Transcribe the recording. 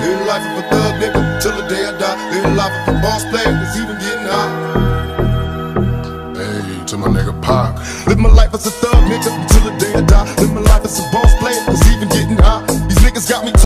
Live the life of a thug nigga till the day I die. Live the life of a boss player that's even getting high. Hey, to my nigga Pac. Live my life as a thug nigga till the day I die. Live my life as a boss player that's even getting high. These niggas got me.